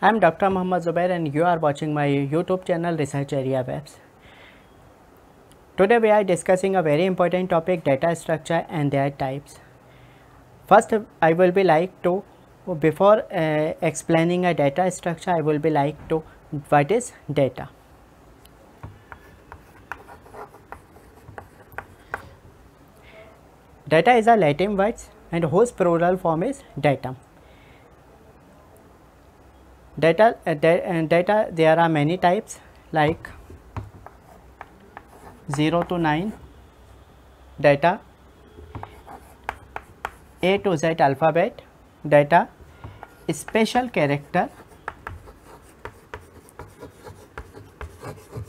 I am Dr. Muhammad Zuber and you are watching my YouTube channel Research Area Webs. Today we are discussing a very important topic data structure and their types. First I will be like to before uh, explaining a data structure I will be like to what is data. Data is a Latin word and whose plural form is datum. Data, uh, uh, data there are many types like 0 to 9 data A to Z alphabet data special character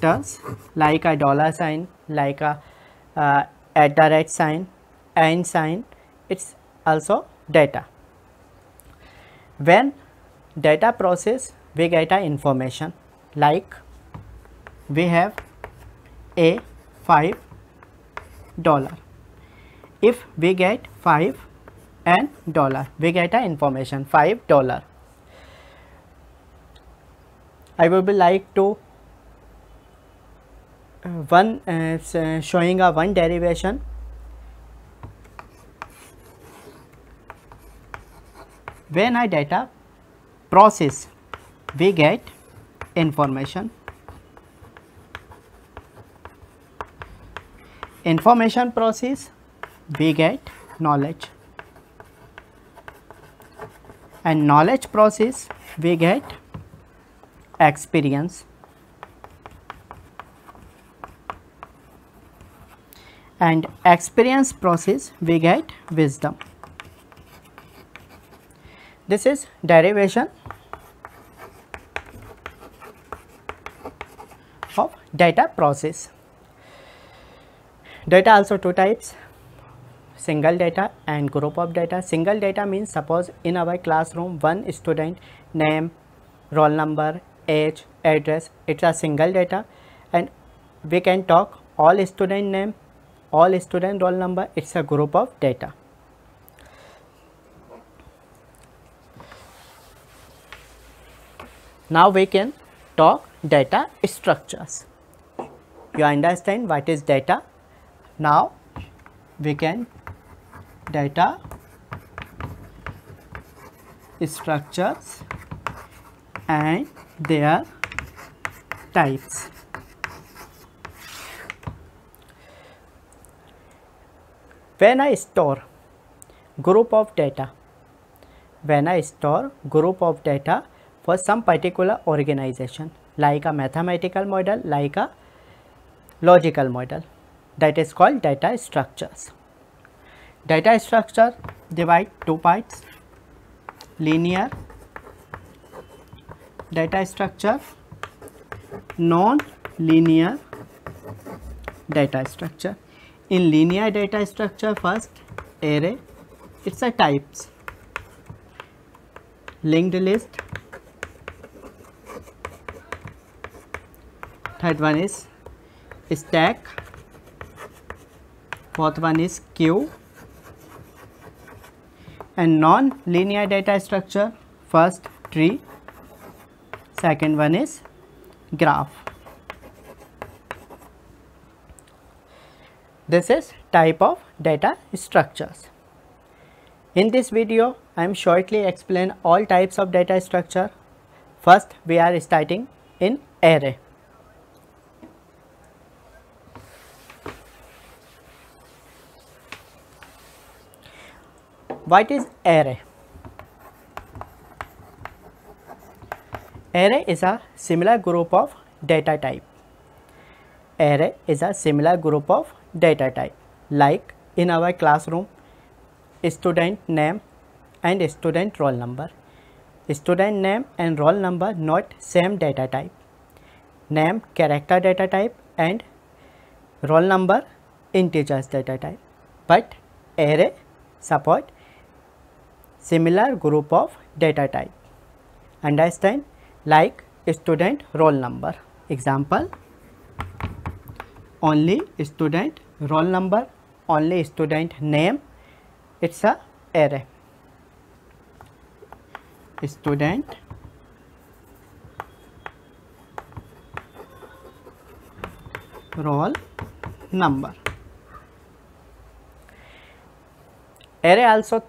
terms like a dollar sign like a uh, at the rate sign and sign it's also data. When data process we get a information like we have a 5 dollar if we get 5 and dollar we get a information 5 dollar I will be like to uh, one uh, showing a one derivation when I data process we get information. Information process we get knowledge. And knowledge process we get experience. And experience process we get wisdom this is derivation of data process. Data also two types single data and group of data. Single data means suppose in our classroom one student name, roll number, age, address it's a single data and we can talk all student name, all student roll number it's a group of data. Now we can talk data structures. You understand what is data? Now we can data structures and their types. When I store group of data, when I store group of data for some particular organization like a mathematical model like a logical model that is called data structures. Data structure divide two parts linear data structure non-linear data structure. In linear data structure first array it's a types linked list third one is stack. Fourth one is queue. And non-linear data structure first tree. Second one is graph. This is type of data structures. In this video i am shortly explain all types of data structure. First we are starting in array what is array array is a similar group of data type array is a similar group of data type like in our classroom student name and student roll number student name and roll number not same data type name character data type and roll number integers data type but array support similar group of data type. Understand? Like student roll number. Example, only student roll number, only student name. It's a array. Student roll number. Array also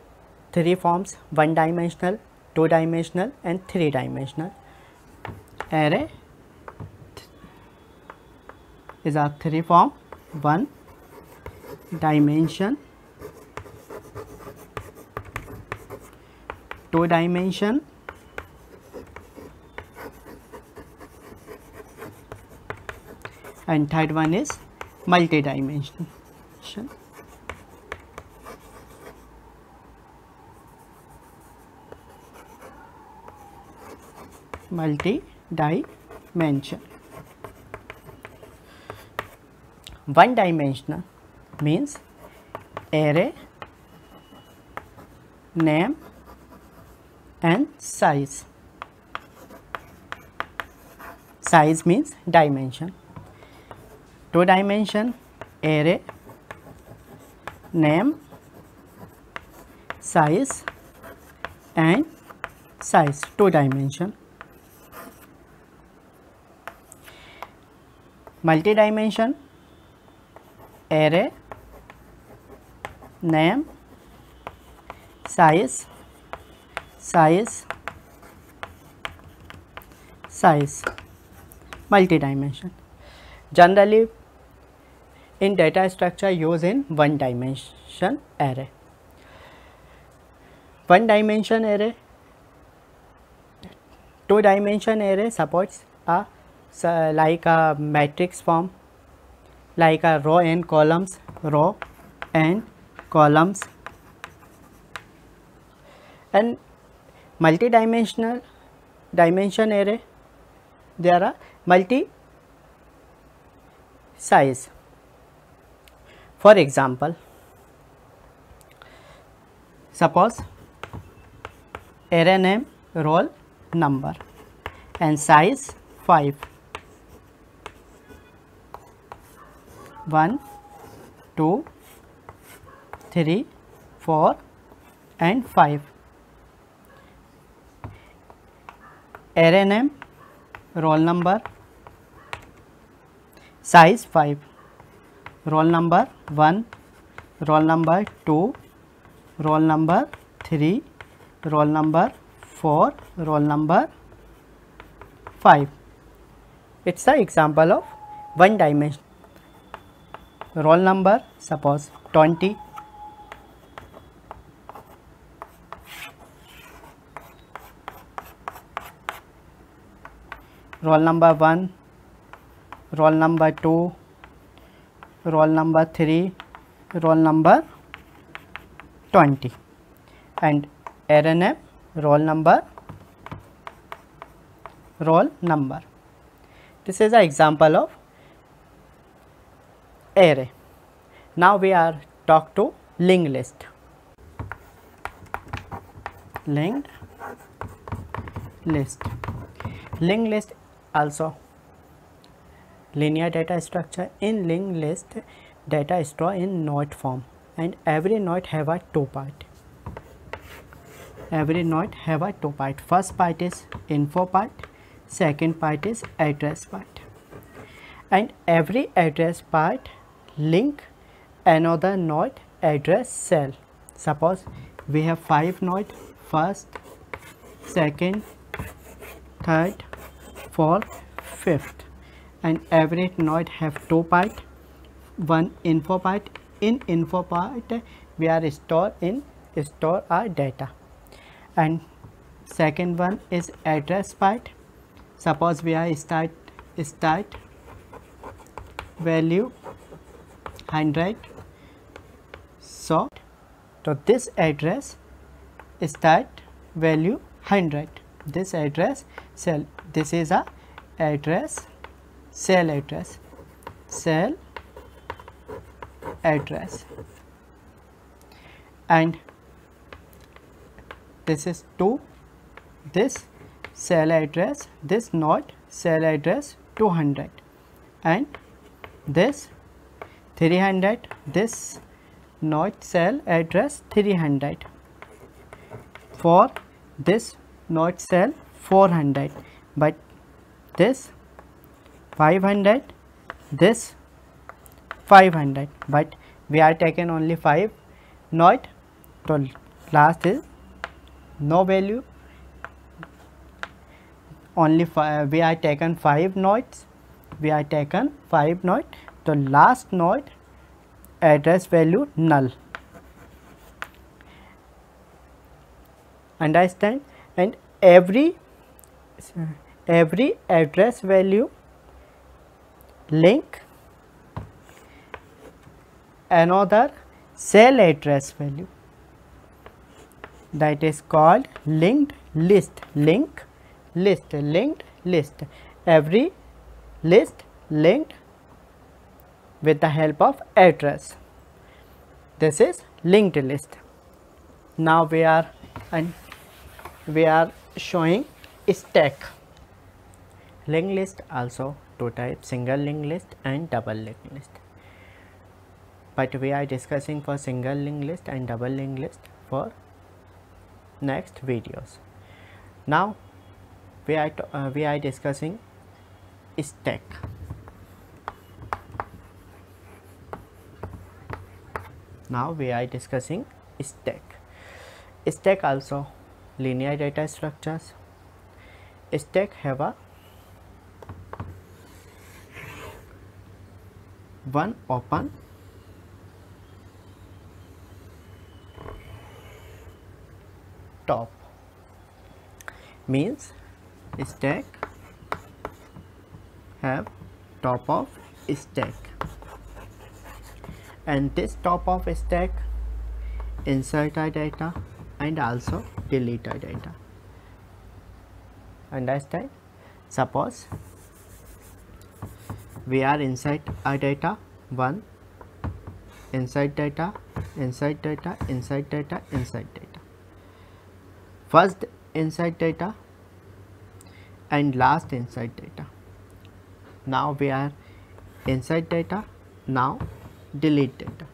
three forms one dimensional two dimensional and three dimensional array is a three form one dimension two dimension and third one is multi-dimension multi-dimension. One dimensional means array name and size. Size means dimension. Two dimension array name size and size. Two dimension multi dimension array name size size size multi-dimension generally in data structure used in one dimension array one dimension array two dimension array supports a like a matrix form like a row and columns row and columns and multi dimensional dimension array there are multi size for example suppose array name roll number and size five 1 2 3 4 and 5 array name roll number size 5 roll number 1 roll number 2 roll number 3 roll number 4 roll number 5 it's an example of one dimension roll number suppose 20 roll number 1 roll number 2 roll number 3 roll number 20 and array name roll number roll number this is an example of array. Now we are talk to linked list. Linked list. Linked list also linear data structure. In linked list data store in node form and every node have a two part. Every node have a two part. First part is info part, second part is address part and every address part link another node address cell. Suppose we have five node first second third fourth fifth. And every node have two part one info part in info part we are store in store our data. And second one is address part suppose we are start start value 100 so so this address is that value 100 this address cell this is a address cell address cell address. And this is to this cell address this node cell address 200 and this 300 this node cell address 300 for this node cell 400 but this 500 this 500 but we are taken only 5 node so last is no value. Only five, we are taken 5 nodes we are taken 5 node so last node address value null understand and every every address value link another cell address value that is called linked list link list linked list every list linked with the help of address. This is linked list. Now we are and we are showing stack. Linked list also two types single linked list and double linked list. But we are discussing for single linked list and double linked list for next videos. Now we are uh, we are discussing stack now we are discussing stack. Stack also linear data structures. Stack have a one open top. Means stack have top of stack and this top of stack insert our data and also delete our data. Understand? Suppose we are inside our data 1 inside data inside data inside data inside data. First inside data and last inside data. Now we are inside data now delete data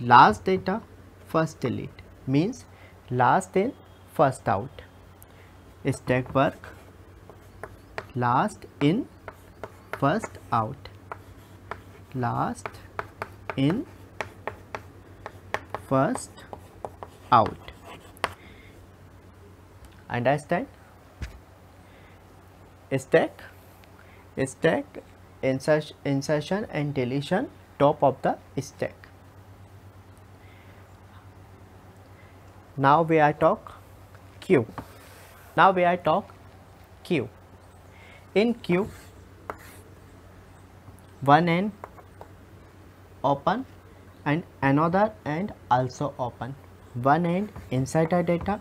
last data first delete. Means last in first out. Stack work. Last in first out. Last in first out. Understand? Stack stack insertion, and deletion top of the stack. Now we are talk queue now we are talk queue in queue one end open and another end also open. One end insert our data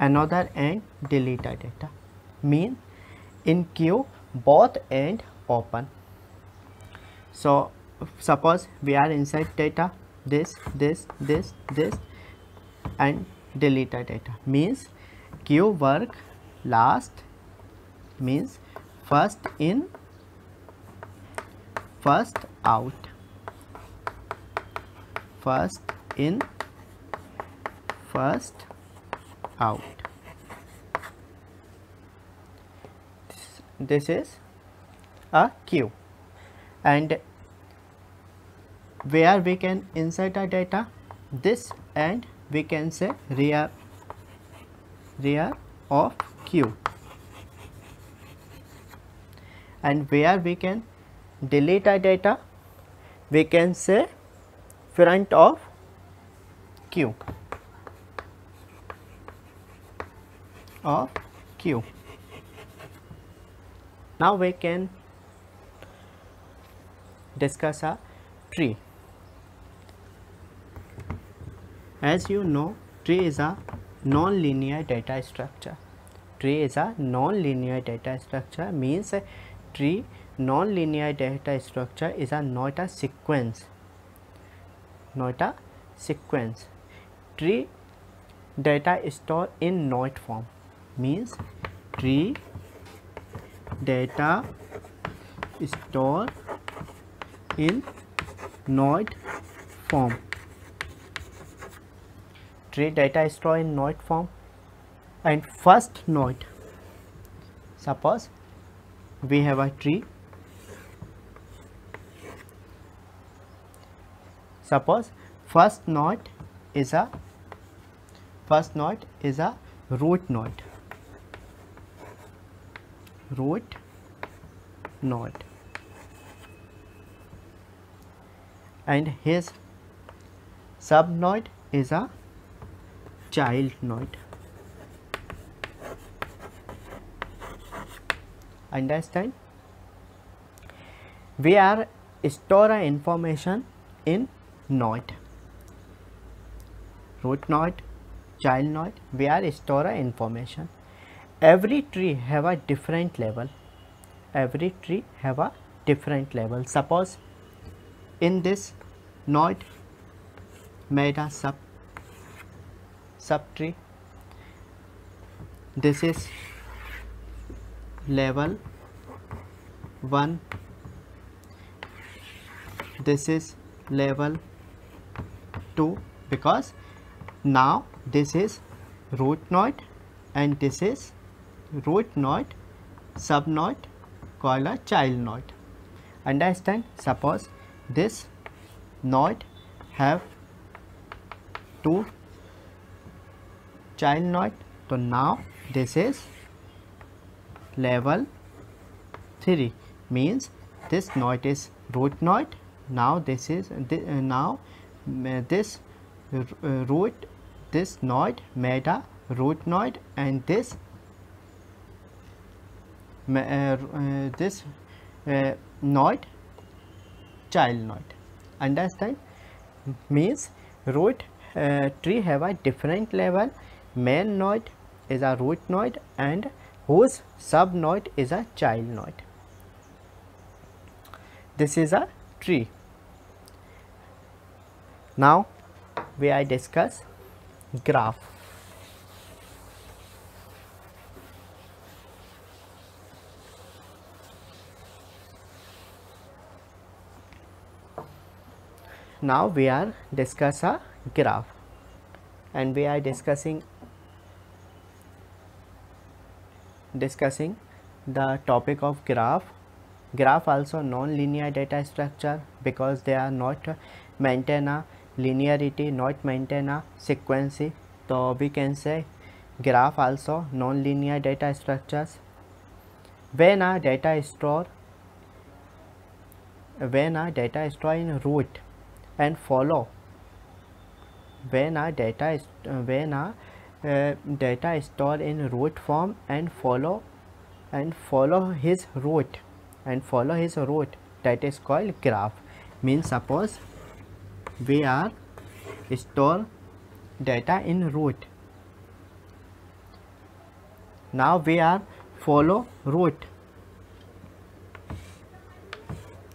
another end delete our data. Mean in queue both end open so suppose we are inside data this this this this and delete data. Means queue work last means first in first out. First in first out. This is a queue. And where we can insert our data. This and we can say rear rear of queue and where we can delete our data we can say front of queue of queue now we can discuss a tree As you know, tree is a non-linear data structure. Tree is a non-linear data structure means tree non-linear data structure is a not a sequence. Not a sequence. Tree data stored in node form means tree data stored in node form tree data stored in node form. And first node suppose we have a tree. Suppose first node is a first node is a root node root node and his sub node is a child node understand? We are store information in node root node child node we are store information. Every tree have a different level. Every tree have a different level. Suppose in this node made a sub subtree. This is level 1 this is level 2 because now this is root node and this is root node sub node called a child node understand? Suppose this node have two child node so now this is level 3 means this node is root node now this is th uh, now uh, this uh, root this node made a root node and this uh, uh, this uh, node child node understand? Means root tree have a different level main node is a root node and whose sub node is a child node this is a tree. Now we are discuss graph. Now we are discuss a graph. And we are discussing discussing the topic of graph graph also non-linear data structure because they are not maintain a linearity not maintain a sequence so we can say graph also non-linear data structures when a data store when a data store in root and follow when a data when a uh, data store in route form and follow and follow his route and follow his route. That is called graph. Means suppose we are store data in route. Now we are follow route.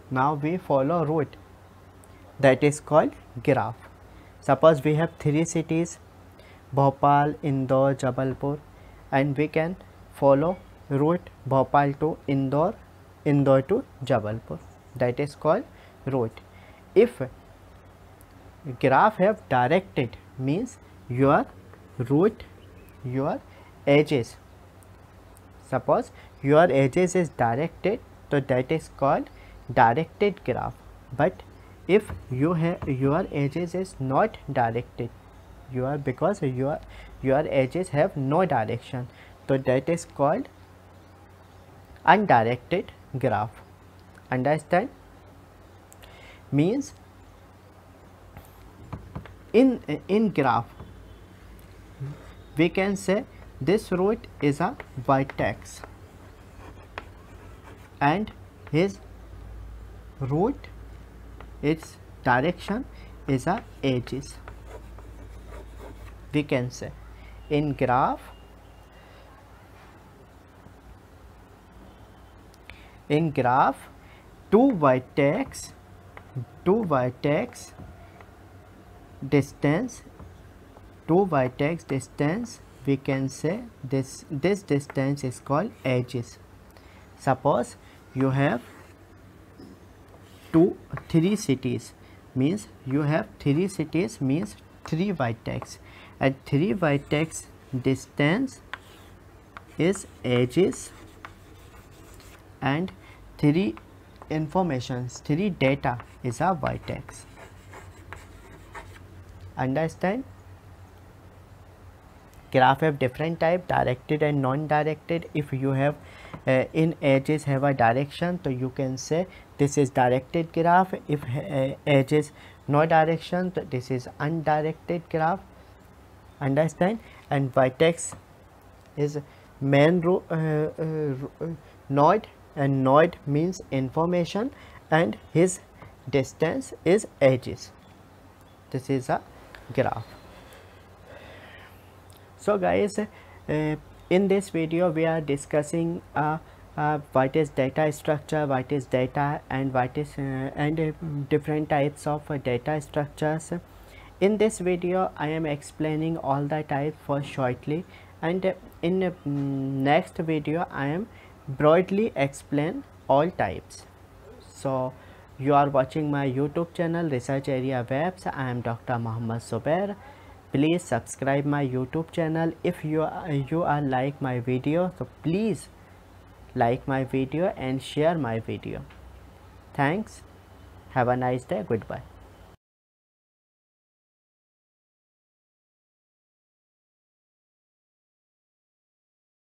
Now we follow route. That is called graph. Suppose we have three cities Bhopal, Indore, Jabalpur and we can follow route Bhopal to Indore Indore to Jabalpur. That is called route if graph have directed means your route your edges suppose your edges is directed तो that is called directed graph but if you have your edges is not directed you are because your your edges have no direction. So that is called undirected graph. Understand? Means in in graph we can say this root is a vertex and his root its direction is a edges we can say in graph in graph two vertex two vertex distance to vertex distance we can say this this distance is called edges. Suppose you have two three cities means you have three cities means three vertex and three vertex distance is edges and three informations three data is a vertex. Understand? Graph have different type directed and non-directed. If you have uh, in edges have a direction so you can say this is directed graph. If uh, edges no direction so this is undirected graph understand. And vertex is main ro uh, uh, node and node means information. And his distance is edges. This is a graph. So guys uh, in this video we are discussing uh, uh, what is data structure what is data and what is uh, and uh, different types of uh, data structures in this video i am explaining all the types for shortly. And in the next video i am broadly explain all types. So you are watching my youtube channel research area webs. I am dr muhammad zuber. Please subscribe my youtube channel. If you are, you are like my video so please like my video and share my video. Thanks. Have a nice day. Goodbye